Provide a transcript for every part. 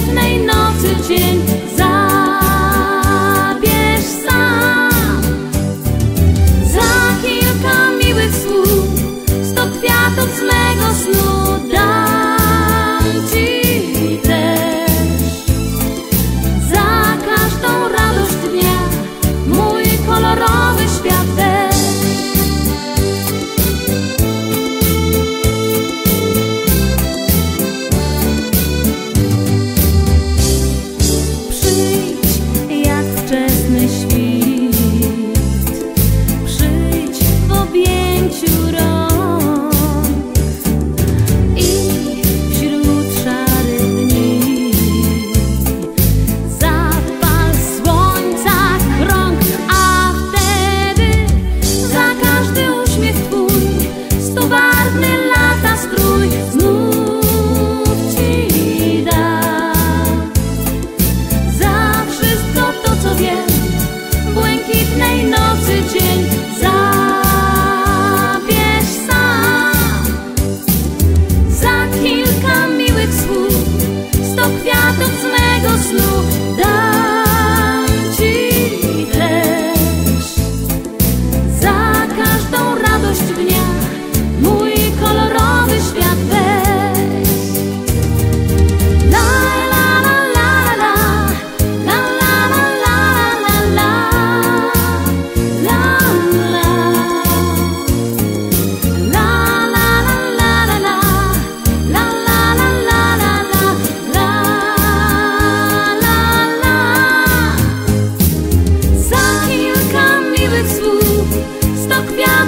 widnej nocy dzień zabierz sam. Za kilka miłych słów sto kwiatów z mego snu you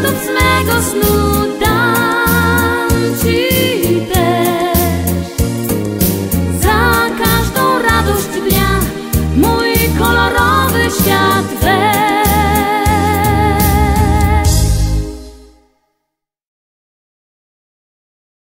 Tudsz meg.